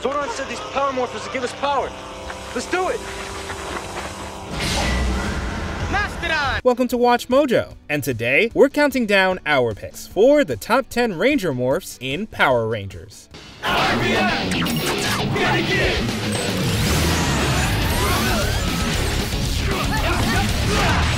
Zordon said these power morphers would give us power. Let's do it! Mastodon! Welcome to Watch Mojo, and today we're counting down our picks for the top 10 Ranger morphs in Power Rangers.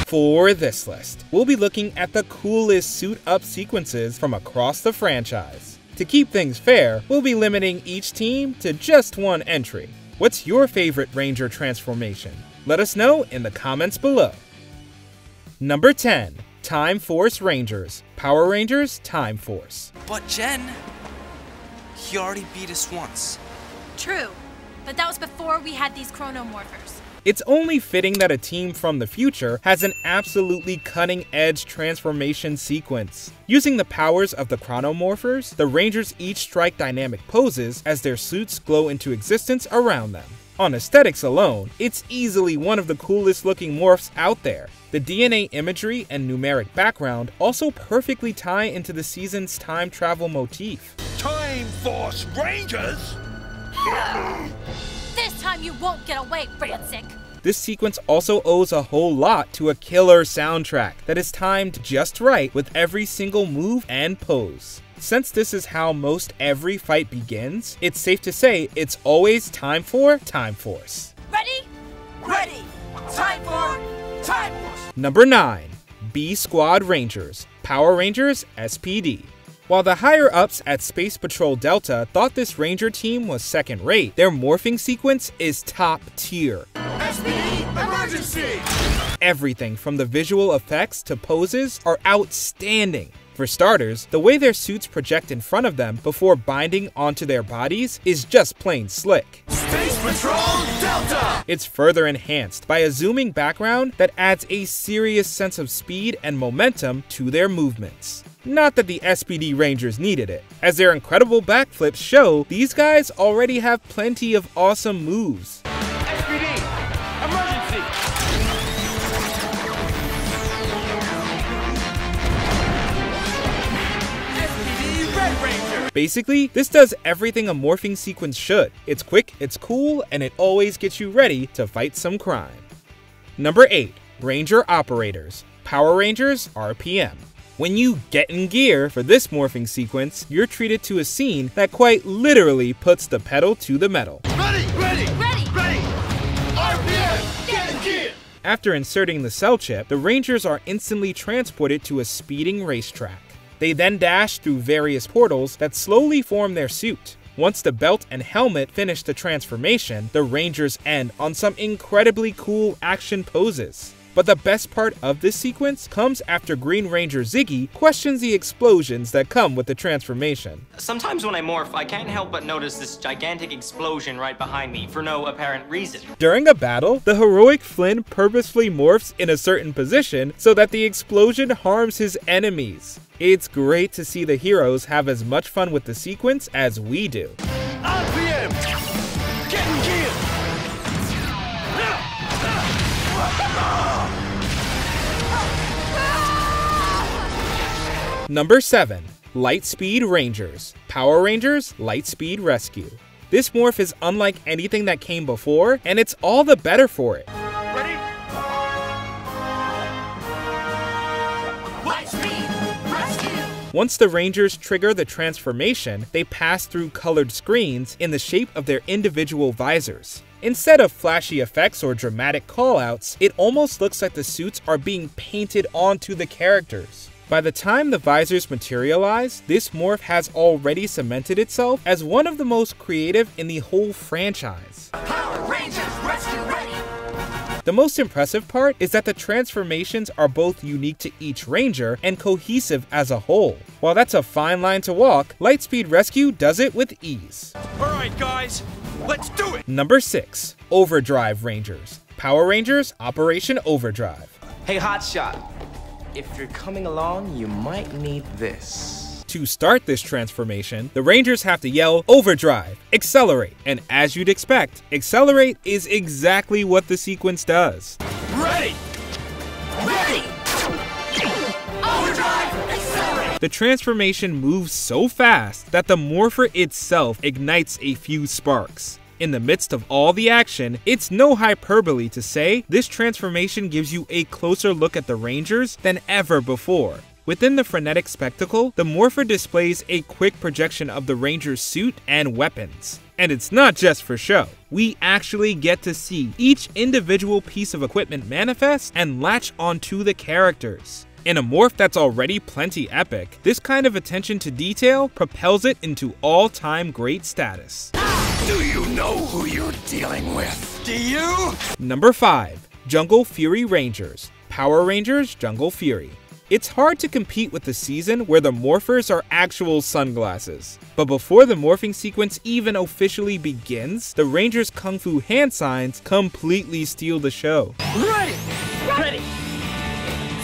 For this list, we'll be looking at the coolest suit up sequences from across the franchise. To keep things fair, we'll be limiting each team to just one entry. What's your favorite Ranger transformation? Let us know in the comments below. Number 10 Time Force Rangers Power Rangers Time Force. But Jen, he already beat us once. True, but that was before we had these chronomorphers. It's only fitting that a team from the future has an absolutely cutting edge transformation sequence. Using the powers of the Chronomorphers, the Rangers each strike dynamic poses as their suits glow into existence around them. On aesthetics alone, it's easily one of the coolest looking morphs out there. The DNA imagery and numeric background also perfectly tie into the season's time travel motif. Time Force Rangers? This time you won't get away, Ransik! This sequence also owes a whole lot to a killer soundtrack that is timed just right with every single move and pose. Since this is how most every fight begins, it's safe to say it's always time for Time Force. Ready? Ready! Time for Time Force! Number 9 B Squad Rangers Power Rangers SPD. While the higher ups at Space Patrol Delta thought this Ranger team was second rate, their morphing sequence is top tier. Emergency! Everything from the visual effects to poses are outstanding. For starters, the way their suits project in front of them before binding onto their bodies is just plain slick. Space Patrol Delta! It's further enhanced by a zooming background that adds a serious sense of speed and momentum to their movements. Not that the SPD Rangers needed it. As their incredible backflips show, these guys already have plenty of awesome moves. Basically, this does everything a morphing sequence should. It's quick, it's cool, and it always gets you ready to fight some crime. Number 8 Ranger Operators Power Rangers RPM. When you get in gear for this morphing sequence, you're treated to a scene that quite literally puts the pedal to the metal. Ready! Ready! Ready! Ready! RPM! Get in gear! After inserting the cell chip, the Rangers are instantly transported to a speeding racetrack. They then dash through various portals that slowly form their suit. Once the belt and helmet finish the transformation, the Rangers end on some incredibly cool action poses. But the best part of this sequence comes after Green Ranger Ziggy questions the explosions that come with the transformation. Sometimes when I morph, I can't help but notice this gigantic explosion right behind me for no apparent reason. During a battle, the heroic Flynn purposefully morphs in a certain position so that the explosion harms his enemies. It's great to see the heroes have as much fun with the sequence as we do. Number 7 Lightspeed Rangers Power Rangers Lightspeed Rescue. This morph is unlike anything that came before, and it's all the better for it. Ready? Lightspeed Rescue! Once the Rangers trigger the transformation, they pass through colored screens in the shape of their individual visors. Instead of flashy effects or dramatic callouts, it almost looks like the suits are being painted onto the characters. By the time the visors materialize, this morph has already cemented itself as one of the most creative in the whole franchise. Power Rangers Rescue Ready! The most impressive part is that the transformations are both unique to each ranger and cohesive as a whole. While that's a fine line to walk, Lightspeed Rescue does it with ease. Alright, guys, let's do it! Number 6 Overdrive Rangers Power Rangers Operation Overdrive. Hey, Hotshot. If you're coming along, you might need this. To start this transformation, the Rangers have to yell Overdrive, Accelerate, and as you'd expect, Accelerate is exactly what the sequence does. Ready! Ready! Overdrive! Accelerate! the transformation moves so fast that the morpher itself ignites a few sparks. In the midst of all the action, it's no hyperbole to say this transformation gives you a closer look at the Rangers than ever before. Within the frenetic spectacle, the Morpher displays a quick projection of the Ranger's suit and weapons. And it's not just for show. We actually get to see each individual piece of equipment manifest and latch onto the characters. In a morph that's already plenty epic, this kind of attention to detail propels it into all-time great status. Do you know who you're dealing with? Do you? Number 5. Jungle Fury Rangers Power Rangers Jungle Fury it's hard to compete with the season where the morphers are actual sunglasses. But before the morphing sequence even officially begins, the Rangers' Kung Fu hand signs completely steal the show. Ready! Ready!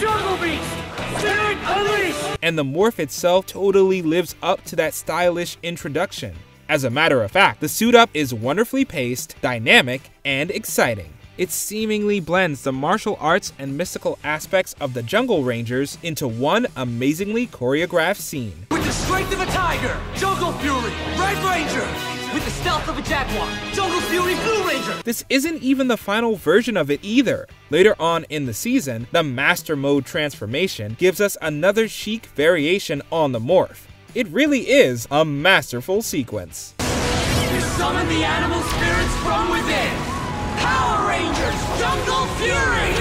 Jungle Beast! Spirit Unleashed! And the morph itself totally lives up to that stylish introduction. As a matter of fact, the suit up is wonderfully paced, dynamic, and exciting. It seemingly blends the martial arts and mystical aspects of the Jungle Rangers into one amazingly choreographed scene. With the strength of a tiger, Jungle Fury, Red Ranger! With the stealth of a jaguar, Jungle Fury, Blue Ranger! This isn't even the final version of it either. Later on in the season, the Master Mode transformation gives us another chic variation on the morph. It really is a masterful sequence. You summon the animal spirits from within! Power Rangers Jungle Fury!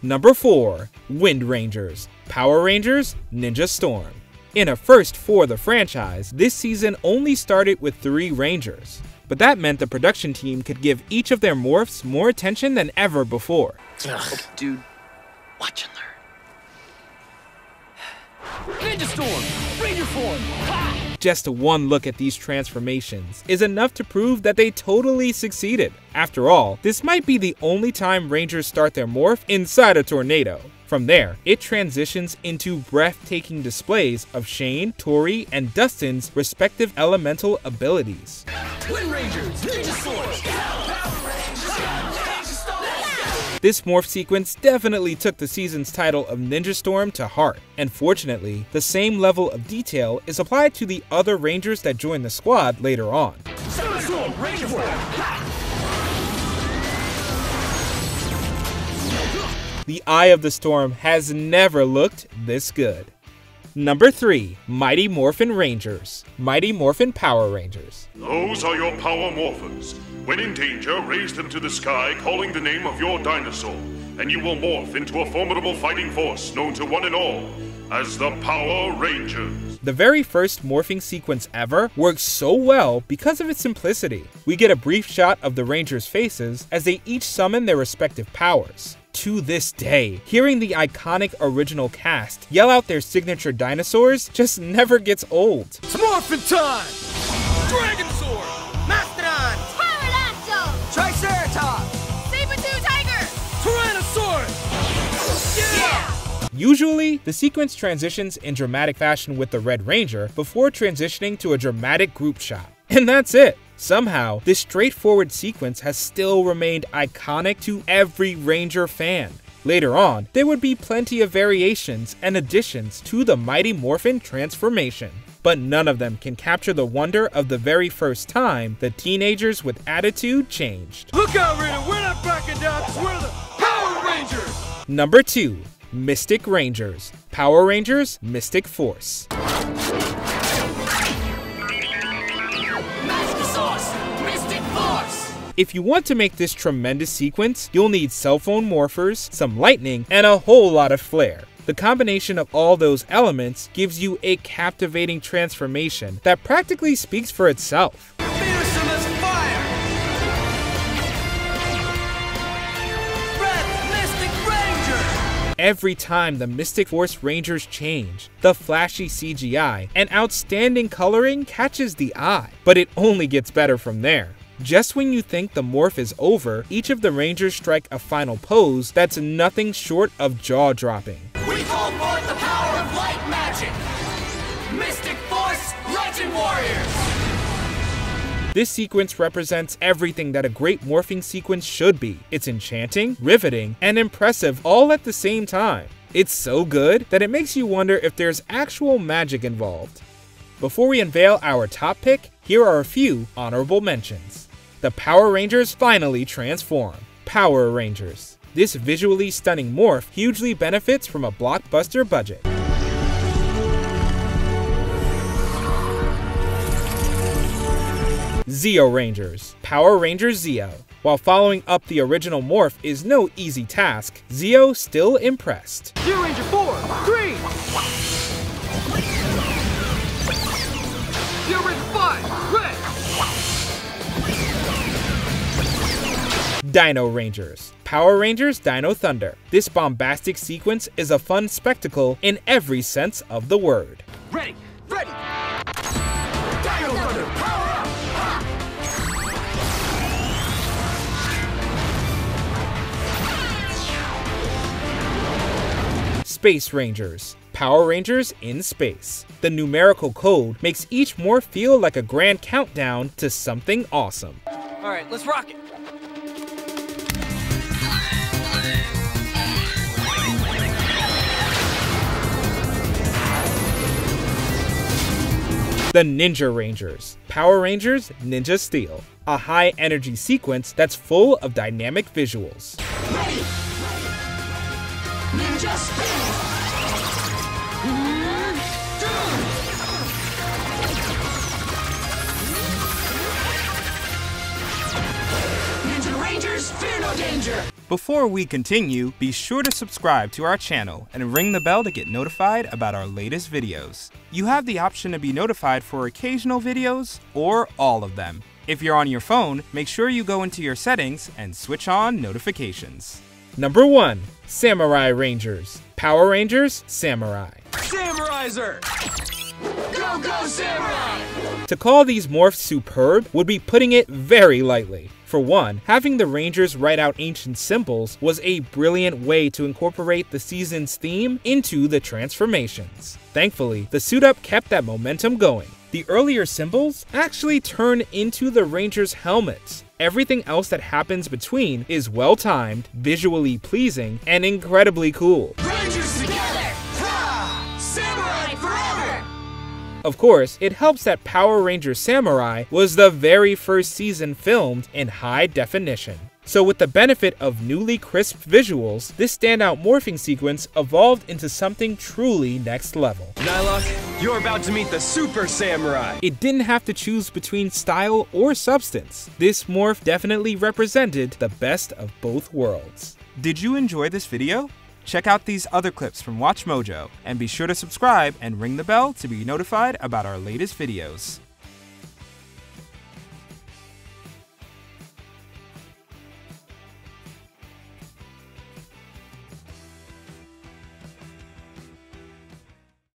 Number 4. Wind Rangers Power Rangers Ninja Storm in a first for the franchise, this season only started with three Rangers, but that meant the production team could give each of their morphs more attention than ever before. Ugh, dude, watch and learn. Ninja Storm! Ranger form! Ha! Just one look at these transformations is enough to prove that they totally succeeded. After all, this might be the only time Rangers start their morph inside a tornado. From there, it transitions into breathtaking displays of Shane, Tori, and Dustin's respective elemental abilities. Wind Rangers! Ninja! This morph sequence definitely took the season's title of Ninja Storm to heart, and fortunately, the same level of detail is applied to the other Rangers that join the squad later on. The Eye of the Storm has never looked this good. Number 3. Mighty Morphin Rangers Mighty Morphin Power Rangers Those are your power morphers. When in danger, raise them to the sky, calling the name of your dinosaur, and you will morph into a formidable fighting force known to one and all as the Power Rangers. The very first morphing sequence ever works so well because of its simplicity. We get a brief shot of the Rangers' faces as they each summon their respective powers. To this day, hearing the iconic original cast yell out their signature dinosaurs just never gets old. It's morphin' time! Dragonzord! Mastodon! Pterodactyl! Triceratops! Saber-tooth tiger! Tyrannosaurus! Yeah! Usually, the sequence transitions in dramatic fashion with the Red Ranger before transitioning to a dramatic group shot. And that's it. Somehow, this straightforward sequence has still remained iconic to every Ranger fan. Later on, there would be plenty of variations and additions to the Mighty Morphin transformation, but none of them can capture the wonder of the very first time the teenagers with attitude changed. Look out, Rita! We're not backing down we're the Power Rangers! Number 2. Mystic Rangers Power Rangers Mystic Force If you want to make this tremendous sequence, you'll need cell phone morphers, some lightning, and a whole lot of flair. The combination of all those elements gives you a captivating transformation that practically speaks for itself. Fearsome as fire! Red Mystic Ranger! Every time the Mystic Force Rangers change, the flashy CGI and outstanding coloring catches the eye, but it only gets better from there. Just when you think the morph is over, each of the Rangers strike a final pose that's nothing short of jaw-dropping. We call forth the power of light magic! Mystic Force Legend Warriors! This sequence represents everything that a great morphing sequence should be. It's enchanting, riveting, and impressive all at the same time. It's so good that it makes you wonder if there's actual magic involved. Before we unveil our top pick, here are a few honorable mentions. The Power Rangers finally transform. Power Rangers. This visually stunning morph hugely benefits from a blockbuster budget. Zeo Rangers. Power Rangers Zeo. While following up the original morph is no easy task, Zeo still impressed. Dino Rangers. Power Rangers Dino Thunder. This bombastic sequence is a fun spectacle in every sense of the word. Ready! Ready! Dino Thunder, power up! Space Rangers. Power Rangers in space. The numerical code makes each more feel like a grand countdown to something awesome. Alright, let's rock it! The Ninja Rangers. Power Rangers Ninja Steel. A high energy sequence that's full of dynamic visuals. Ready! Ninja spin! Ninja Rangers, fear no danger! Before we continue, be sure to subscribe to our channel and ring the bell to get notified about our latest videos. You have the option to be notified for occasional videos or all of them. If you're on your phone, make sure you go into your settings and switch on notifications. Number 1. Samurai Rangers. Power Rangers Samurai. Samuraizer! Go, go, Samurai! To call these morphs superb would be putting it very lightly. For one, having the Rangers write out ancient symbols was a brilliant way to incorporate the season's theme into the transformations. Thankfully, the suit up kept that momentum going. The earlier symbols actually turn into the Rangers' helmets. Everything else that happens between is well timed, visually pleasing, and incredibly cool. Of course, it helps that Power Ranger Samurai was the very first season filmed in high definition. So with the benefit of newly crisp visuals, this standout morphing sequence evolved into something truly next level. Nighlok, you're about to meet the Super Samurai! It didn't have to choose between style or substance. This morph definitely represented the best of both worlds. Did you enjoy this video? Check out these other clips from WatchMojo and be sure to subscribe and ring the bell to be notified about our latest videos.